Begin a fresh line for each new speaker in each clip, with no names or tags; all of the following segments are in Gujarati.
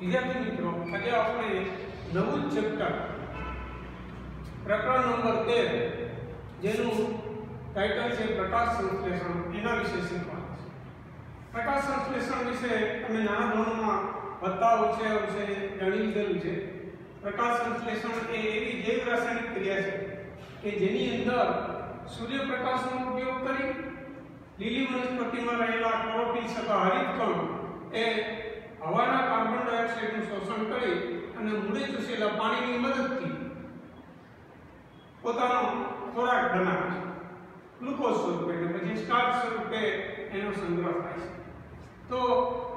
વિદ્યાર્થી મિત્રો, આજે આપણે નવું ચેપ્ટર પ્રકરણ નંબર તેર જેનું ટાઇટલ છે પ્રકાશ સંશ્લેષણ, એના વિશે શીખવાનું છે. પ્રકાશ સંશ્લેષણ વિશે તમે નાના ધોરણમાં બતાવો છે વિશે જાણી લીધેલું છે. પ્રકાશ સંશ્લેષણ એ એવી જૈવ રાસાયણિક ક્રિયા છે કે જેની અંદર સૂર્યપ્રકાશનો ઉપયોગ કરી લીલી વનસ્પતિમાં રહેલા ક્લોરોફિલ સકા હરિતકણ એ હવાના કાર્બન ડાયોક્સાઇડનું શોષણ કરી અને મૂળે ચૂસેલા પાણીની મદદથી પોતાનો ખોરાક બનાવે છે. ગ્લુકોઝ સ્વરૂપે અને પછી સ્ટાર્ચ સ્વરૂપે એનો સંગ્રહ થાય છે. તો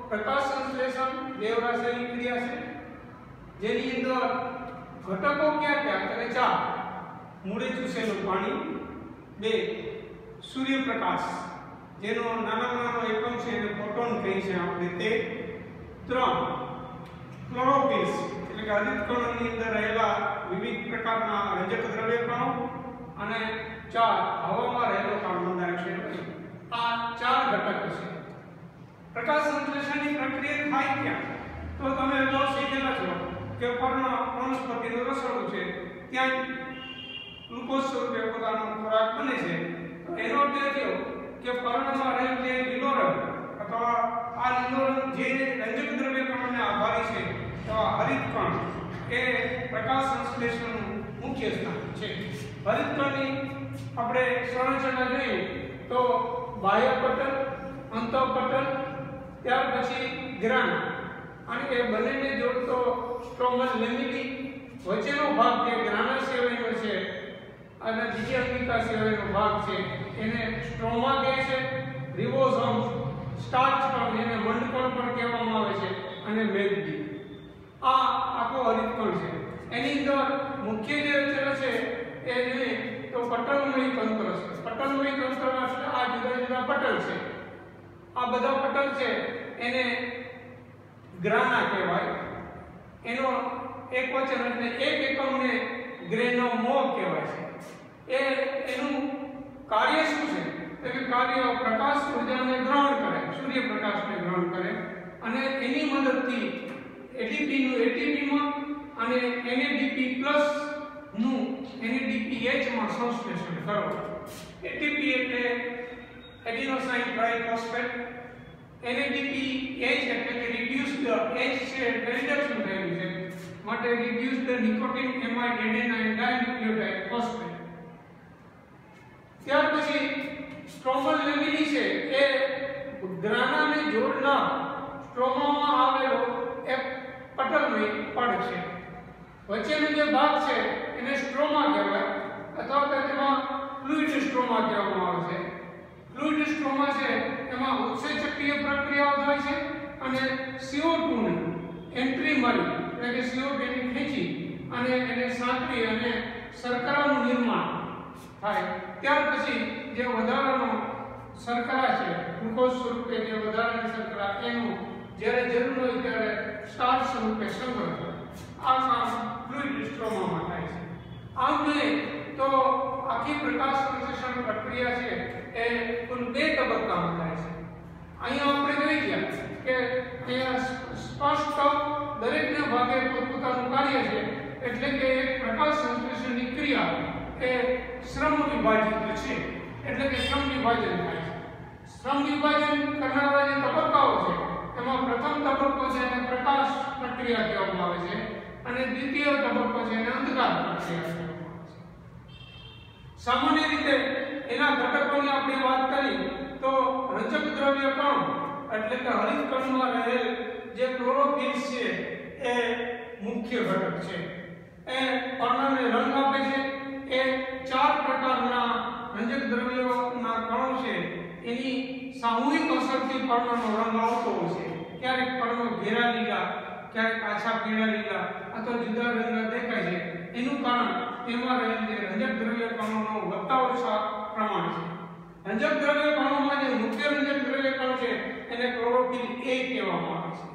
પ્રકાશ સંશ્લેષણ દેવ ક્રિયા છે. જેની અંદર ઘટકો ક્યાં ક્યાં? કરે ચાર મૂળે ચૂસેલું પાણી, બે, સૂર્યપ્રકાશ. જેનો નાના નાનો એકમ છે એને ફોટોન કહે છે આપણે તે. ત્રણ ક્લોરોફિલ્સ, એટલે કે હરિતકણોની અંદર રહેલા વિવિધ પ્રકારના રંજક દ્રવ્ય કણો અને ચાર હવામાં રહેલો કાર્બન ડાયોક્સાઇડ આ ચાર ઘટકો છે. પ્રકાશ સંશ્લેષણની પ્રક્રિયા થાય ક્યાં? તો તમે અગાઉ શીખેલા છો કે પર્ણ વનસ્પતિનું રસોડું છે. ત્યાં ગ્લુકોઝ સ્વરૂપે પોતાનો ખોરાક બને છે. એનો અર્થ એ થયો કે પર્ણમાં રહેલ જે લીલો રંગ આ લીલો જે રંજક દ્રવ્ય કણોને આભારી છે, તો હરિત કણ એ પ્રકાશ સંશ્લેષણનું મુખ્ય સ્થાન છે. હરિત કણની આપણે સંરચના જોઈએ તો બાહ્ય પટલ અંતઃપટલ ત્યાર પછી ગ્રાન અને એ બંનેને જોડતો સ્ટ્રોમલ લેમિની વચ્ચેનો ભાગ જે ગ્રાના સિવાયનો છે અને બીજી અંગિકા સિવાયનો ભાગ છે, એને સ્ટ્રોમા કહે છે રિબોસોમ સ્ટાર્ચ કણ એને મંડકણ પણ કહેવામાં આવે છે અને મેદની. આ આખો હરિતકણ છે. એની અંદર મુખ્ય જે રચના છે એ જોઈએ તો પટલમય તંત્ર છે. પટલમય તંત્ર આ જુદા જુદા પટલ છે. આ બધા પટલ છે એને ગ્રાના કહેવાય. એનો એક વચન એટલે એક એકમને ગ્રેનો મો કહેવાય છે. એ એનું કાર્ય શું છે? કે કાર્ય પ્રકાશ ઉર્જાને ગ્રહણ કરે, સૂર્યપ્રકાશને ગ્રહણ કરે. અને એની મદદથી એટીપી નું એટીપી માં અને પ્લસનું એનએડીપીએચમાં સંશ્લેષણ કરો. એટીપી એટલે એડિનોસાઇન ટ્રાઇફોસ્ફેટ NADPH એટલે કે reduced H છે એટલે રિડક્શન થયેલું છે. માટે reduced nicotinamide adenine dinucleotide phosphate ત્યાર પછી સ્ટ્રોમલ લેમિની છે એ ગ્રાનાને જોડના સ્ટ્રોમામાં આવેલો એક પટલમય પડ છે. વચ્ચેનો જે ભાગ છે એને સ્ટ્રોમા કહેવાય અથવા તો તેમાં ફ્લુઇડ સ્ટ્રોમા કહેવામાં આવે છે. ફ્લુઇડ સ્ટ્રોમા છે એમાં ઉત્સેચકીય પ્રક્રિયાઓ થાય છે અને CO2 ને એન્ટ્રી મળી, એટલે કે CO2 ને ખેંચી અને એને સાંકળી અને શર્કરાનું નિર્માણ થાય. ત્યાર પછી જે વધારાનો શર્કરા છે ગ્લુકોઝ સ્વરૂપે જે વધારાની શર્કરા એનું જ્યારે જરૂર હોય ત્યારે સ્ટાર્ચ સ્વરૂપે સંગ્રહ આ કામ ફ્લુઇડ સ્ટ્રોમામાં થાય છે. આમ જોઈએ તો આખી પ્રકાશ સંશ્લેષણ પ્રક્રિયા છે એ કુલ બે તબક્કામાં થાય છે. અહીંયા આપણે જોઈ ગયા કે અહીંયા સ્પષ્ટ દરેકને ભાગે પોતપોતાનું કાર્ય છે, એટલે કે પ્રકાશ સંશ્લેષણની ક્રિયા એ શ્રમ વિભાજિત છે. એટલે કે શ્રમ વિભાજન થાય છે. શ્રમ વિભાજન કરનારા જે તબક્કાઓ છે, એમાં પ્રથમ તબક્કો છે એને પ્રકાશ પ્રક્રિયા કહેવામાં આવે છે અને દ્વિતીય તબક્કો છે એને અંધકાર પ્રક્રિયા છે. સામાન્ય રીતે એના ઘટકોની આપણે વાત કરી, તો રજક દ્રવ્ય કણ, એટલે કે હરિતકણમાં રહેલ જે ક્લોરોફિલ છે, એ મુખ્ય ઘટક છે. એ પર્ણને રંગ આપે છે. એ ચાર પ્રકારના રંજક દ્રવ્યોના કણો છે એની સામૂહિક અસરથી પર્ણનો રંગ આવતો હોય છે. ક્યારેક પર્ણો ઘેરા લીલા, ક્યારેક પાછા પીળા લીલા અથવા જુદા રંગના દેખાય છે. એનું કારણ તેમાં રહેલ જે રંજક દ્રવ્ય કણોનો વધતા ઓછા પ્રમાણ છે. રંજક દ્રવ્ય કણોમાં જે મુખ્ય રંજક દ્રવ્ય કણ છે, એને ક્લોરોફિલ એ કહેવામાં આવે છે.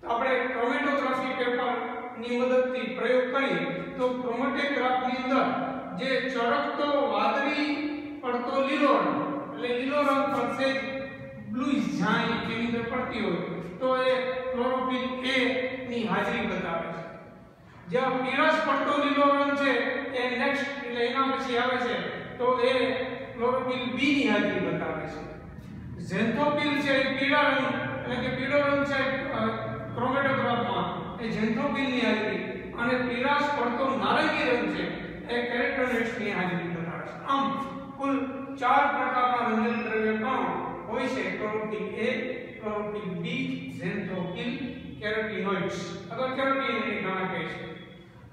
તો આપણે ક્રોમેટોગ્રાફી પેપરની મદદથી પ્રયોગ કરીએ, તો ક્રોમેટોગ્રાફની અંદર જે ચળકતો વાદળી પડતો લીલો રંગ એટલે લીલો રંગ પડશે બ્લુઇશ જાય એની અંદર પડતી હોય, તો એ ક્લોરોફિલ એ ની હાજરી બતાવે છે. જે પીળાશ પડતો લીલો રંગ છે, એ નેક્સ્ટ એટલે એના પછી આવે છે, તો એ ક્લોરોફિલ બી ની હાજરી બતાવે છે. ઝેન્થોફિલ છે એ પીળા રંગ, એટલે કે પીળો રંગ છે ક્રોમેટોગ્રાફમાં એ ઝેન્થોફિલની હાજરી. અને પીળાશ પડતો નારંગી રંગ છે, એ કેરેક્ટોનેટ્સની હાજરી બતાવે છે. આમ કુલ ચાર પ્રકારના રંજન દ્રવ્ય કણો હોય છે ક્લોરોફિલ એ ક્લોરોફિલ બી ઝેન્થોફિલ કેરોટીનોઇડ્સ અથવા કેરોટીન એ ઘણા કહે છે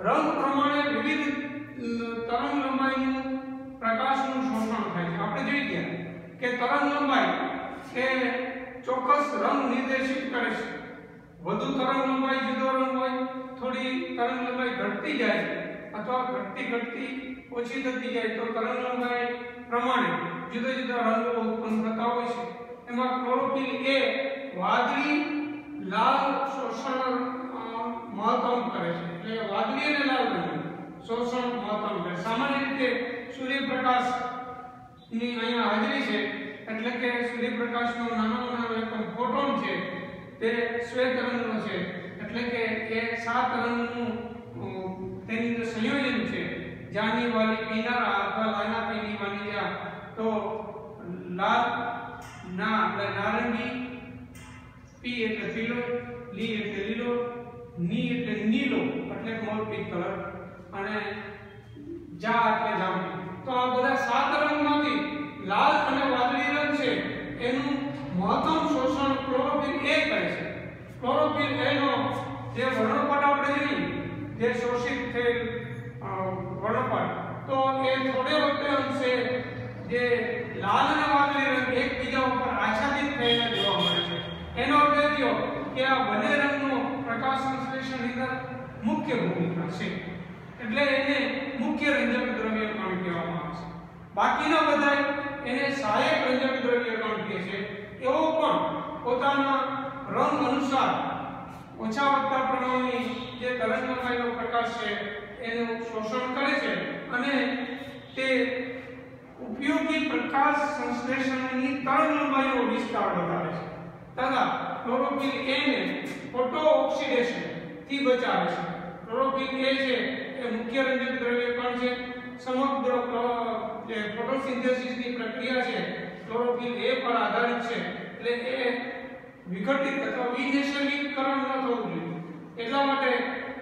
રંગ પ્રમાણે વિવિધ તરંગ લંબાઈનું પ્રકાશનું શોષણ થાય છે. આપણે જોઈ ગયા કે તરંગ લંબાઈ એ ચોક્કસ રંગ નિર્દેશિત કરે છે. વધુ તરંગ લંબાઈ જુદો રંગ હોય, થોડી તરંગ લંબાઈ ઘટતી જાય અથવા ઘટતી ઘટતી ઓછી થતી જાય, તો તરંગ લંબાઈ પ્રમાણે જુદા જુદા રંગો ઉત્પન્ન થતા હોય છે. એમાં ક્લોરોફિલ એ વાદળી, લાલ શોષણ મહત્તમ કરે છે. એટલે વાદળી અને લાલ રંગ શોષણ મહત્તમ કરે. સામાન્ય રીતે સૂર્યપ્રકાશની અહીંયા હાજરી છે, એટલે કે સૂર્યપ્રકાશનો નાનો નાનો એકમ ફોટોન છે, તે શ્વેત રંગનો છે. એટલે કે એ સાત રંગનું તેની અંદર સંયોજન છે. જાની વાલી પીનારા અથવા લાના પીની વાની જા તો લાલ ના, એટલે નારંગી, પી એટલે પીળો લી એટલે લીલો, ની એટલે નીલો, એટલે મોરપી કલર. અને જા એટલે જાંબલી. તો આ બધા સાત રંગમાંથી લાલ અને વાદળી રંગ છે, એનું મહત્તમ શોષણ ક્લોરોફિલ એ કરે છે. ક્લોરોફિલ એ નો જે વર્ણપટ આપણે જોઈએ જે શોષિત થયેલ વર્ણપટ તો એ થોડે વખતે અંશે જે લાલ અને વાદળી રંગ એકબીજા ઉપર આચ્છાદિત થયેલા જોવા મળે છે. એનો અર્થ થયો કે આ બંને રંગનો પ્રકાશ સંશ્લેષણની અંદર મુખ્ય ભૂમિકા છે. એટલે એને મુખ્ય રંજક દ્રવ્ય કણ કહેવામાં આવે છે. બાકીના બધા એને સહાયક રંજક દ્રવ્ય કણ કહે છે. એવો પણ પોતાના રંગ અનુસાર ઓછા વત્તા પ્રમાણની જે તરંગલંબાઈનો પ્રકાશ છે એનું શોષણ કરે છે અને તે ઉપયોગી પ્રકાશ સંશ્લેષણની તરંગલંબાઈનો વિસ્તાર વધારે છે. તથા ક્લોરોફિલ એ ને ફોટો ઓક્સિડેશનથી બચાવે છે. ક્લોરોફિલ એ છે, એ મુખ્ય રંજક દ્રવ્ય પણ છે. સમગ્ર જે ફોટોસિન્થેસિસની પ્રક્રિયા છે, ક્લોરોફિલ એ પર આધારિત છે. એટલે એ વિઘટિત અથવા વિનિષેધીકરણ ન થવું જોઈએ. એટલા માટે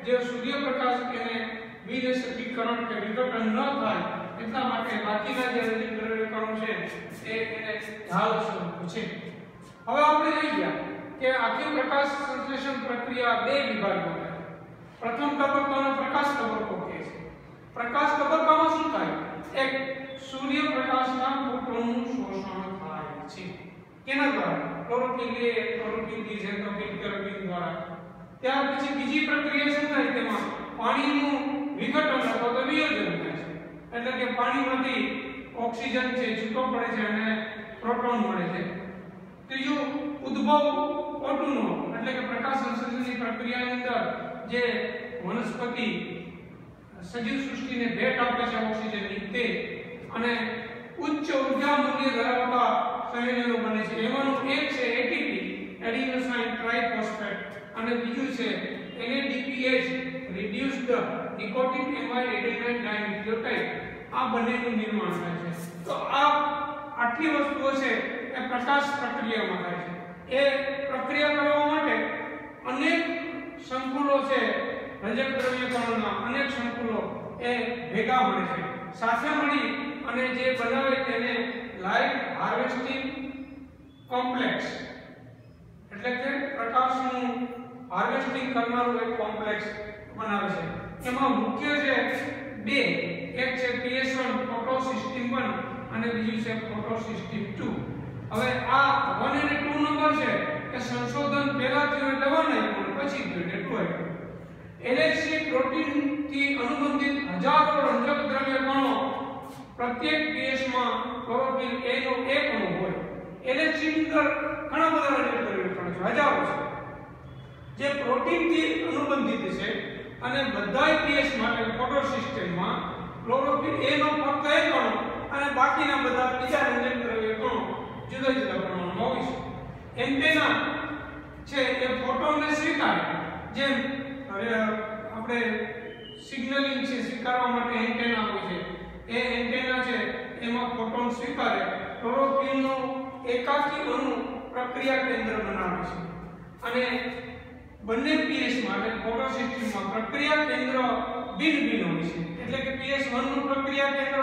જે સૂર્યપ્રકાશ એને વિનિષેધીકરણ કે વિઘટન ન થાય, એટલા માટે બાકીના જે દ્રવ્ય છે, એ એને ઢાલ સ્વરૂપ છે હવે આપણે જોઈ ગયા કે આખી પ્રકાશ સંશ્લેષણ પ્રક્રિયા બે વિભાગમાં પ્રથમ તબક્કાનો પ્રકાશ તબક્કો કહે છે. પ્રકાશ તબક્કામાં શું થાય? એક સૂર્યપ્રકાશના ફોટોનનું શોષણ થાય છે. કેના દ્વારા? ક્લોરોફિલ એ ક્લોરોફિલ બી કેરોફિલ દ્વારા. ત્યાર પછી બીજી પ્રક્રિયા શું થાય તેમાં? પાણીનું વિઘટન અથવા તો વિયોજન થાય છે. એટલે કે પાણીમાંથી ઓક્સિજન છે છૂટો પડે છે અને પ્રોટોન મળે છે. ત્રીજું, ઉદ્ભવ ઓટુનો, એટલે કે પ્રકાશ સંશ્લેષણની પ્રક્રિયાની અંદર જે વનસ્પતિ સજીવ સૃષ્ટિને ભેટ આપે છે ઓક્સિજનની તે અને ઉચ્ચ ઊર્જા મૂલ્ય ધરાવતા સંયોજનો બને છે. એમાંનું એક છે એટીપી એડિનોસાઇન ટ્રાઇફોસ્ફેટ અને બીજું છે NADPH reduced nicotinamide adenine dinucleotide આ બંનેનું નિર્માણ થાય છે. તો આ આટલી વસ્તુઓ છે એ પ્રકાશ પ્રક્રિયામાં થાય છે. એ પ્રક્રિયા કરવા માટે અનેક સંકુલો છે રજક દ્રવ્યકરણના અનેક સંકુલો એ ભેગા મળે છે. સાથે મળી અને જે બનાવે તેને લાઇટ હાર્વેસ્ટિંગ કોમ્પ્લેક્સ એટલે કે પ્રકાશનું હાર્વેસ્ટિંગ કરનારું એક કોમ્પ્લેક્સ બનાવે છે. એમાં મુખ્ય છે બે. એક છે પીએસ1 ફોટો સિસ્ટમ 1 અને બીજું છે ફોટો સિસ્ટમ 2 હવે આ 1 અને 2 નંબર છે એ સંશોધન પહેલા થયું એટલે 1 આવ્યું પછી થયું એટલે 2 આવ્યું LHC પ્રોટીનથી અનુબંધિત હજારો રંજક દ્રવ્ય કણો પ્રત્યેક PS માં ક્લોરોફિલ A નો એક અણુ હોય. LHC ની અંદર ઘણા બધા રંજક દ્રવ્ય કણો છે હજારો છે જે પ્રોટીનથી અનુબંધિત છે અને બધાય પીએચ માટે ફોટો સિસ્ટમમાં ક્લોરોફિલ એ નો ફક્ત એક અણુ અને બાકીના બધા બીજા રંજક દ્રવ્ય અણુ જુદા જુદા પ્રમાણમાં હોય છે. એન્ટેના છે એ ફોટોનને સ્વીકારે, જેમ આપણે સિગ્નલિંગ છે સ્વીકારવા માટે એન્ટેના હોય છે. એ એન્ટેના છે, એમાં ફોટોન સ્વીકારે, ક્લોરોફિલનો એકાકી અણુ પ્રક્રિયા કેન્દ્ર બનાવે છે. અને બંને પીએસ માટે ફોટોસિસ્ટમમાં પ્રક્રિયા કેન્દ્ર બિન બિનોમી છે. એટલે કે પીએસ 1 નું પ્રક્રિયા કેન્દ્ર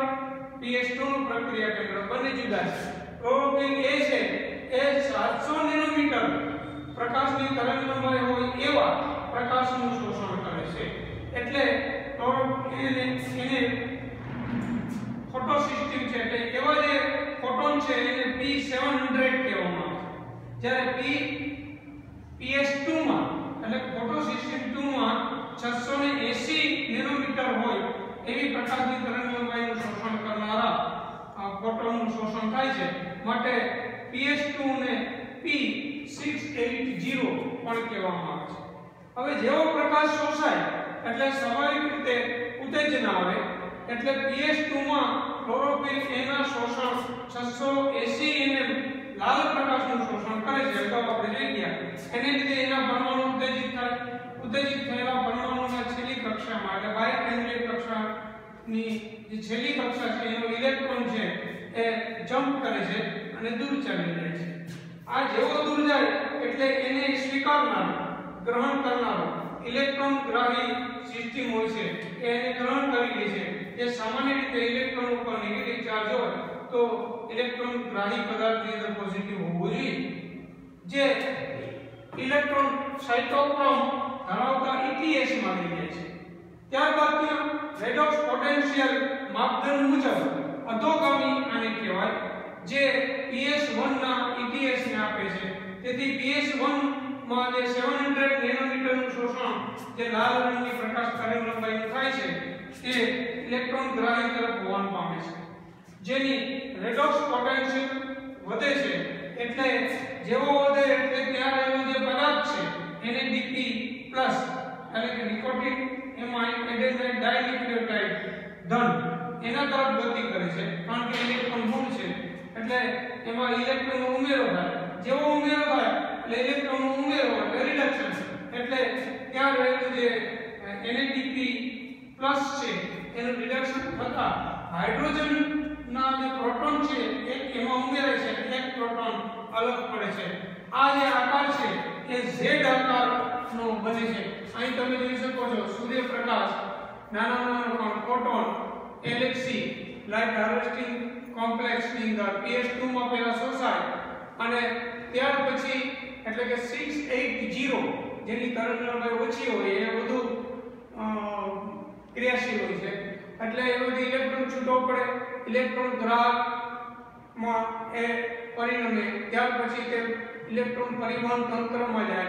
પીએસ 2 નું પ્રક્રિયા કેન્દ્ર બંને જુદા છે. ક્લોરોફિલ એ છે એ 700 નેનોમીટર પ્રકાશની તરંગ લંબાઈ હોય એવા પ્રકાશનું શોષણ કરે છે. એટલે એને ફોટોસિસ્ટમ છે એટલે એવા જે ફોટોન છે એને P700 કહેવામાં આવે છે. જ્યારે P PS2 માં એટલે ફોટોસિસ્ટમ 2 માં 680 નેનોમીટર હોય એવી પ્રકારની તરંગલંબાઈનું શોષણ કરનારા આ ફોટોનનું શોષણ થાય છે. માટે PS2 ને P680 પણ કહેવામાં આવે છે. હવે જેવો પ્રકાશ શોષાય એટલે સ્વાભાવિક રીતે ઉત્તેજના આવે એટલે PS2 માં ક્લોરોફિલ એના શોષણ 680 nm લાલ પ્રકાશનું શોષણ કરે છે અગાઉ આપણે જોઈ ગયા એને લીધે એના પરમાણુ ઉત્તેજિત થાય. ઉત્તેજિત થયેલા પરમાણુના છેલ્લી કક્ષામાં એટલે બાહ્ય કેન્દ્રીય કક્ષાની જે છેલ્લી કક્ષા છે, એનો ઇલેક્ટ્રોન છે, એ જમ્પ કરે છે અને દૂર ચાલી જાય છે. આ જેવો દૂર જાય એટલે એને સ્વીકારનાર, ગ્રહણ કરનારો ઇલેક્ટ્રોન ગ્રાહી સિસ્ટમ હોય છે, એ એને ગ્રહણ કરી લે છે. જે સામાન્ય રીતે ઇલેક્ટ્રોન ઉપર નેગેટિવ ચાર્જ હોય તો ઇલેક્ટ્રોન ગ્રાહી પદાર્થની અંદર પોઝિટિવ હોવું જોઈએ. જે ઇલેક્ટ્રોન સાયટોક્રોમ ધરાવતા ETS માં લઈ જાય છે. ત્યારબાદ ત્યાં રેડોક્સ પોટેન્શિયલ માપદંડ મુજબ અધોગામી આને કહેવાય, જે PS1 ના ETS ને આપે છે. તેથી PS1 માં જે 700 નેનોમીટરનું શોષણ જે લાલ રંગની પ્રકાશ તરંગ લંબાઈનું થાય છે, તે ઇલેક્ટ્રોન ગ્રાહી તરફ વહન પામે છે. જેની રેડોક્સ પોટેન્શિયલ વધે છે. એટલે જેવો વધે એટલે ત્યાં રહેલો જે પદાર્થ છે, એને Dp એટલે કે નિકોટિન એમાઇન એડેનાઇન ડાઇન્યુક્લિયોટાઇડ ધન, એના તરફ ગતિ કરે છે. કારણ કે ઇલેક્ટ્રોન મૂળ છે. એટલે એમાં ઇલેક્ટ્રોનનો ઉમેરો થાય. જેવો ઉમેરો થાય, એટલે ઇલેક્ટ્રોનનો ઉમેરો એટલે રિડક્શન એટલે ત્યાં રહેલું જે NADP પ્લસ છે, એનું રિડક્શન થતા હાઇડ્રોજન ના, જે પ્રોટોન છે, એક એમાં ઉમેરે છે, એક પ્રોટોન અલગ પડે છે. આ જે આકાર છે, એ Z આકારનો બને છે. અહીં તમે જોઈ શકો છો, સૂર્યપ્રકાશ નાના નાના કણ પ્રોટોન, એલેક્સી લાઇટ હાર્વેસ્ટિંગ કોમ્પ્લેક્સની અંદર PS2 માં પહેલા શોષાય અને ત્યાર પછી, એટલે કે 680 જેની તરંગલંબાઈ ઓછી હોય, એ વધુ ક્રિયાશીલ હોય છે. એટલે એ બધી ઇલેક્ટ્રોન છૂટો પડે ઇલેક્ટ્રોન ગ્રાહકમાં એ પરિણમે, ત્યાર પછી તે ઇલેક્ટ્રોન પરિવહન તંત્રમાં જાય,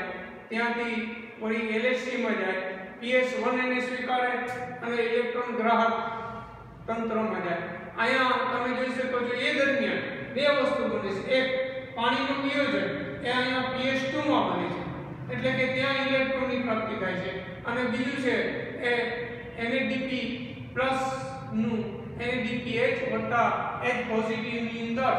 ત્યાંથી વળી LHC જાય જાય PS1 એને સ્વીકારે અને ઇલેક્ટ્રોન ગ્રાહક તંત્રમાં જાય. અહીંયા તમે જોઈ શકો છો, એ દરમિયાન બે વસ્તુ બને છે. એક, પાણીનું નિયોજન એ અહીંયા પીએસ ટુમાં બને છે. એટલે કે ત્યાં ઇલેક્ટ્રોનની પ્રાપ્તિ થાય છે. અને બીજું છે, એ એનએડીપી પ્લસ નું NADPH વત્તા H પોઝિટિવની અંદર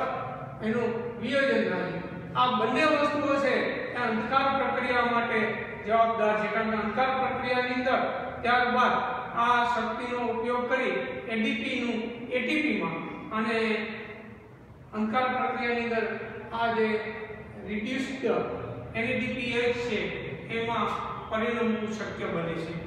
એનું વિયોજન થાય. આ બંને વસ્તુઓ છે એ અંધકાર પ્રક્રિયા માટે જવાબદાર છે. કારણ કે અંધકાર પ્રક્રિયાની અંદર ત્યારબાદ આ શક્તિનો ઉપયોગ કરી ADP નું ATP માં અને અંધકાર પ્રક્રિયાની અંદર આ જે રિડ્યુસ્ડ NADPH છે, એમાં પરિણમવું શક્ય બને છે.